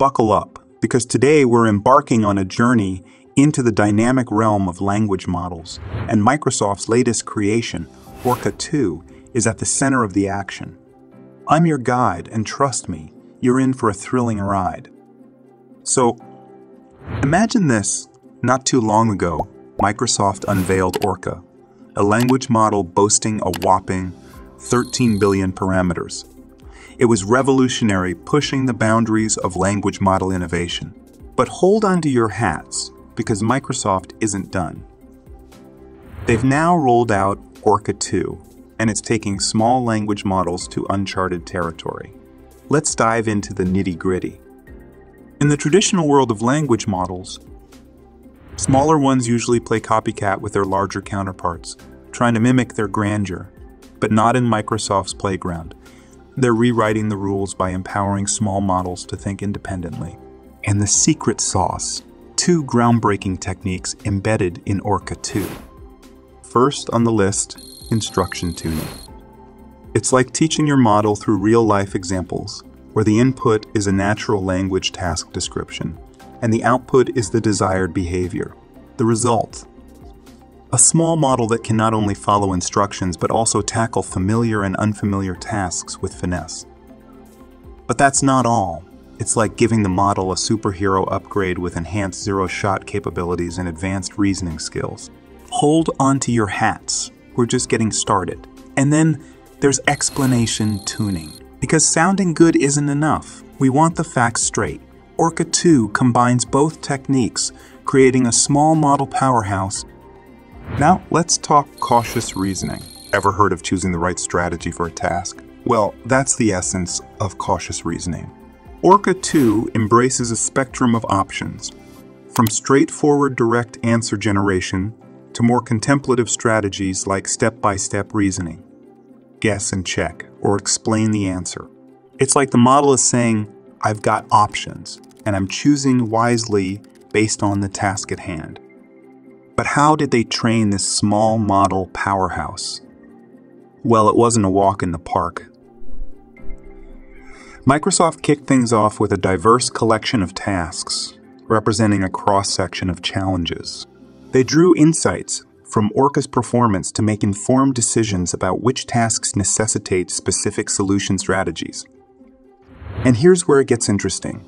buckle up, because today we're embarking on a journey into the dynamic realm of language models, and Microsoft's latest creation, Orca 2, is at the center of the action. I'm your guide, and trust me, you're in for a thrilling ride. So, imagine this. Not too long ago, Microsoft unveiled Orca, a language model boasting a whopping 13 billion parameters. It was revolutionary, pushing the boundaries of language model innovation. But hold on to your hats, because Microsoft isn't done. They've now rolled out Orca 2, and it's taking small language models to uncharted territory. Let's dive into the nitty gritty. In the traditional world of language models, smaller ones usually play copycat with their larger counterparts, trying to mimic their grandeur, but not in Microsoft's playground. They're rewriting the rules by empowering small models to think independently. And the secret sauce two groundbreaking techniques embedded in Orca 2. First on the list instruction tuning. It's like teaching your model through real life examples, where the input is a natural language task description, and the output is the desired behavior. The result a small model that can not only follow instructions but also tackle familiar and unfamiliar tasks with finesse. But that's not all. It's like giving the model a superhero upgrade with enhanced zero shot capabilities and advanced reasoning skills. Hold onto your hats we're just getting started. And then there's explanation tuning. Because sounding good isn't enough, we want the facts straight. Orca 2 combines both techniques, creating a small model powerhouse. Now, let's talk cautious reasoning. Ever heard of choosing the right strategy for a task? Well, that's the essence of cautious reasoning. Orca 2 embraces a spectrum of options, from straightforward direct answer generation to more contemplative strategies like step by step reasoning. Guess and check, or explain the answer. It's like the model is saying, I've got options, and I'm choosing wisely based on the task at hand. But how did they train this small model powerhouse? Well, it wasn't a walk in the park. Microsoft kicked things off with a diverse collection of tasks, representing a cross section of challenges. They drew insights from Orca's performance to make informed decisions about which tasks necessitate specific solution strategies. And here's where it gets interesting.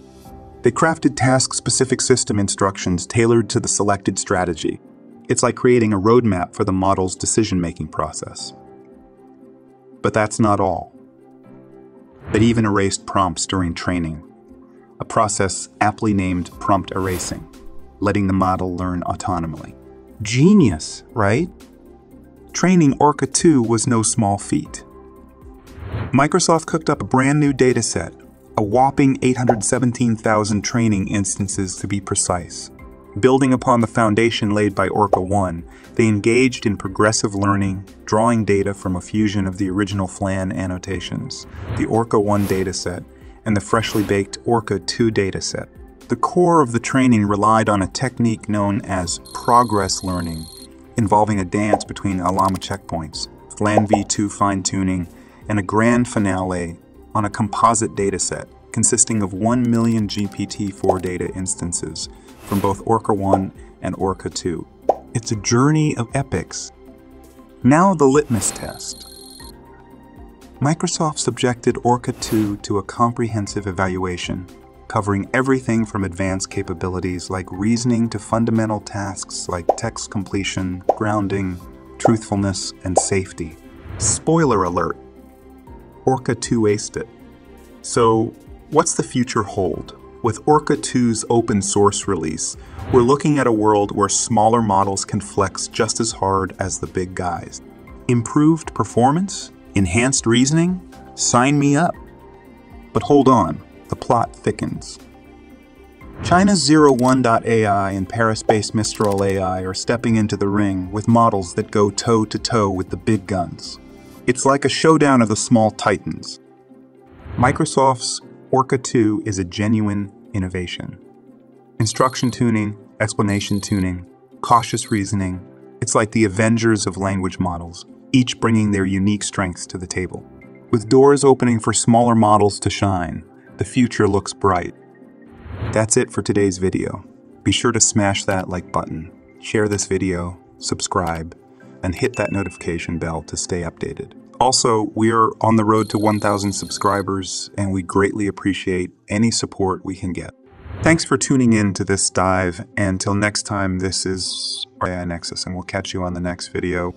They crafted task-specific system instructions tailored to the selected strategy. It's like creating a roadmap for the model's decision-making process. But that's not all. They even erased prompts during training, a process aptly named prompt erasing letting the model learn autonomously. Genius, right? Training Orca 2 was no small feat. Microsoft cooked up a brand new dataset, a whopping 817,000 training instances to be precise. Building upon the foundation laid by Orca 1, they engaged in progressive learning, drawing data from a fusion of the original FLAN annotations, the Orca 1 dataset, and the freshly baked Orca 2 dataset. The core of the training relied on a technique known as progress learning, involving a dance between LLaMA checkpoints, FLAN v2 fine-tuning, and a grand finale on a composite dataset consisting of 1 million GPT-4 data instances from both Orca 1 and Orca 2. It's a journey of epochs. Now the litmus test. Microsoft subjected Orca 2 to a comprehensive evaluation covering everything from advanced capabilities like reasoning to fundamental tasks like text completion, grounding, truthfulness, and safety. Spoiler alert Orca 2 aced it. So, what's the future hold? With Orca 2's open source release, we're looking at a world where smaller models can flex just as hard as the big guys. Improved performance? Enhanced reasoning? Sign me up. But hold on the plot thickens. China's 01.AI and Paris-based Mistral AI are stepping into the ring with models that go toe-to-toe with the big guns. It's like a showdown of the small titans. Microsoft's Orca 2 is a genuine innovation. Instruction tuning, explanation tuning, cautious reasoning, it's like the Avengers of language models, each bringing their unique strengths to the table. With doors opening for smaller models to shine, the future looks bright. That's it for today's video. Be sure to smash that like button, share this video, subscribe, and hit that notification bell to stay updated. Also, we are on the road to 1,000 subscribers, and we greatly appreciate any support we can get. Thanks for tuning in to this dive, and till next time, this is AI Nexus, and we'll catch you on the next video.